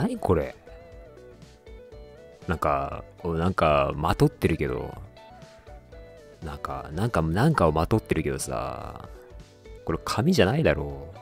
何これ。なんか、なんか、まとってるけど、なんか、なんか、なんかをまとってるけどさ、これ紙じゃないだろう。